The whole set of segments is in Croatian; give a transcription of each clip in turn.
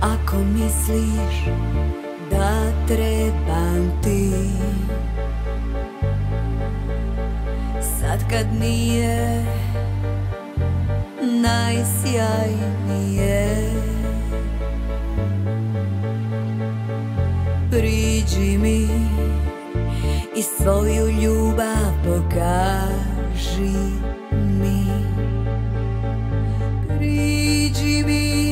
Ako misliš da trebam ti. Sad kad nije najsjajnije Priđi mi i svoju ljubav pokaži mi. Priđi mi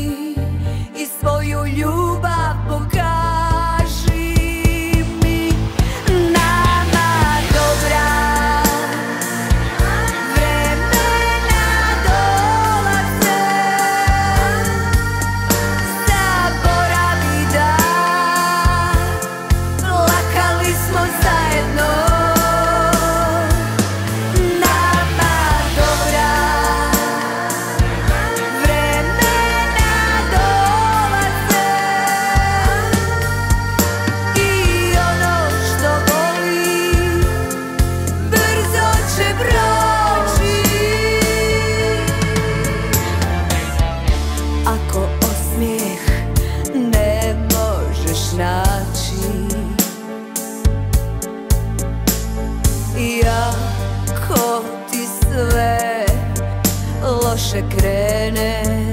loše krene